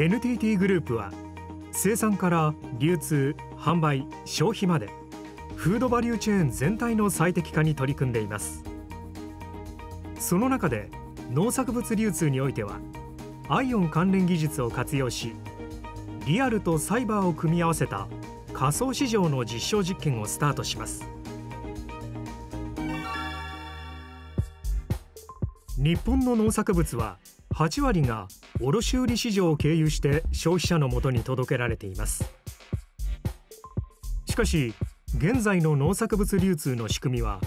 NTT グループは生産から流通販売消費までフードバリューチェーン全体の最適化に取り組んでいます。その中で農作物流通においてはアイオン関連技術を活用しリアルとサイバーを組み合わせた仮想市場の実証実験をスタートします。日本の農作物は8割が卸売市場を経由して消費者のもとに届けられています。しかし現在の農作物流通の仕組みは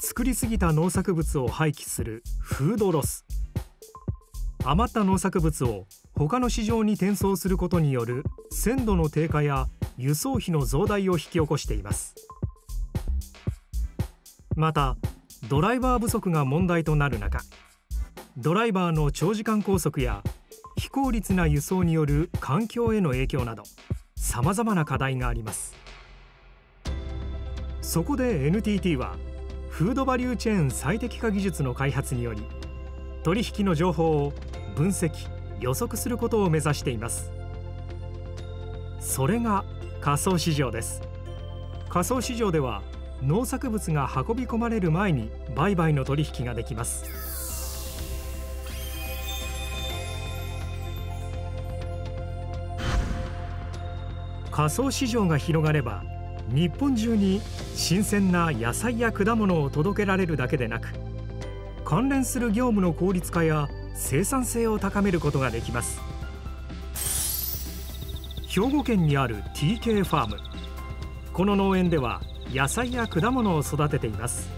作りすぎた農作物を廃棄するフードロス。余った農作物を他の市場に転送することによる鮮度の低下や輸送費の増大を引き起こしています。またドライバー不足が問題となる中ドライバーの長時間拘束や非効率な輸送による環境への影響などさまざまな課題があります。そこで NTT はフードバリューチェーン最適化技術の開発により取引の情報を分析予測することを目指しています。それが仮想市場です。仮想市場では農作物が運び込まれる前に売買の取引ができます。仮想市場が広がれば日本中に新鮮な野菜や果物を届けられるだけでなく関連する業務の効率化や生産性を高めることができます。兵庫県にある TK ファーム。この農園では野菜や果物を育てています。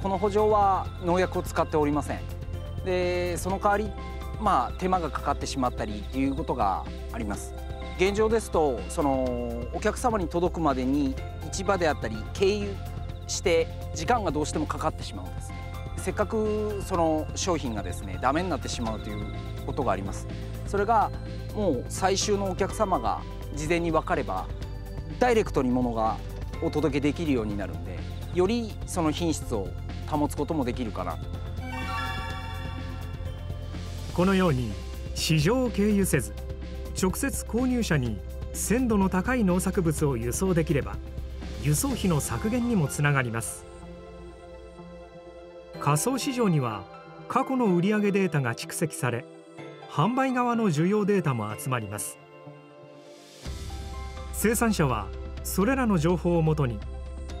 この補助は農薬を使っておりません。でその代わりまあ手間がかかってしまったりということがあります。現状ですとそのお客様に届くまでに市場であったり経由して時間がどうしてもかかってしまうんです。せっかくその商品がですねダメになってしまうということがあります。それがもう最終のお客様が事前に分かればダイレクトに物がお届けできるようになるんでよりその品質を保つこともできるかなこのように市場を経由せず直接購入者に鮮度の高い農作物を輸送できれば輸送費の削減にもつながります。仮想市場には過去の売上データが蓄積され販売側の需要データも集まります。生産者はそれらの情報をもとに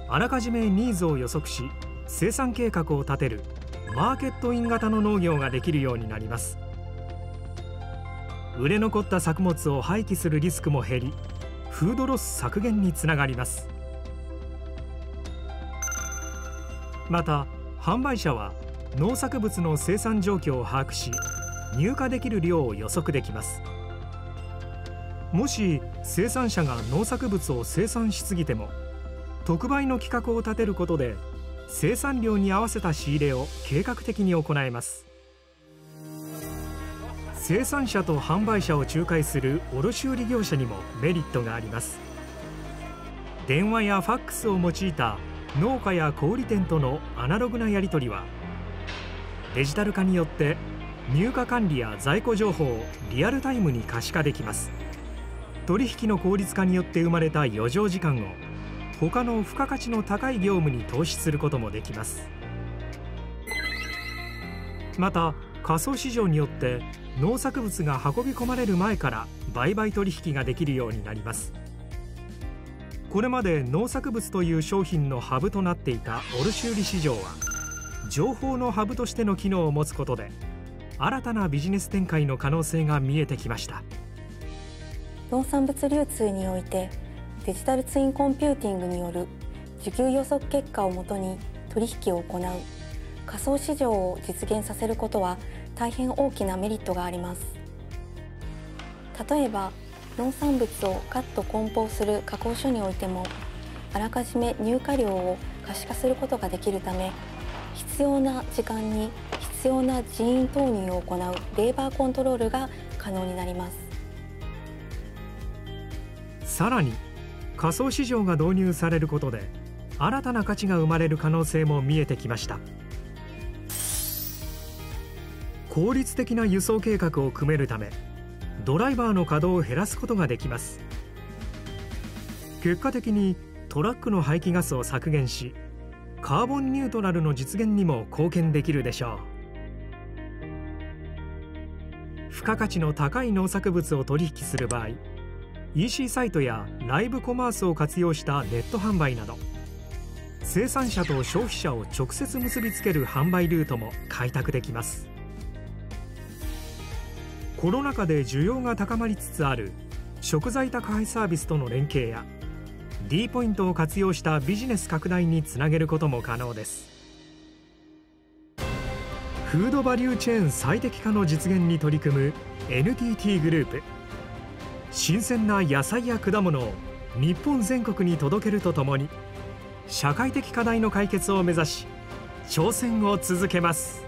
あらかじめニーズを予測し生産計画を立てるマーケットイン型の農業ができるようになります。売れ残った作物を廃棄するリスクも減りフードロス削減につながります。また販売者は農作物の生産状況を把握し入荷できる量を予測できます。もし生産者が農作物を生産しすぎても特売の企画を立てることで生産量に合わせた仕入れを計画的に行えます。生産者と販売者を仲介する卸売業者にもメリットがあります。電話やファックスを用いた農家や小売店とのアナログなやり取りはデジタル化によって入荷管理や在庫情報をリアルタイムに可視化できます。取引の効率化によって生まれた余剰時間を他の付加価値の高い業務に投資することもできます。また仮想市場によって農作物が運び込まれる前から売買取引ができるようになります。これまで農作物という商品のハブとなっていた卸売市場は情報のハブとしての機能を持つことで新たなビジネス展開の可能性が見えてきました。農産物流通においてデジタルツインコンピューティングによる需給予測結果をもとに取引を行う。仮想市場を実現させることは大変大きなメリットがあります。例えば農産物をカット梱包する加工所においてもあらかじめ入荷量を可視化することができるため必要な時間に必要な人員投入を行うレーバーコントロールが可能になります。さらに仮想市場が導入されることで新たな価値が生まれる可能性も見えてきました。効率的な輸送計画を組めるためドライバーの稼働を減らすことができます。結果的にトラックの排気ガスを削減しカーボンニュートラルの実現にも貢献できるでしょう。付加価値の高い農作物を取引する場合 EC サイトやライブコマースを活用したネット販売など生産者と消費者を直接結びつける販売ルートも開拓できます。コロナ禍で需要が高まりつつある食材宅配サービスとの連携や D ポイントを活用したビジネス拡大につなげることも可能ですフードバリューチェーン最適化の実現に取り組む NTT グループ新鮮な野菜や果物を日本全国に届けるとともに社会的課題の解決を目指し挑戦を続けます。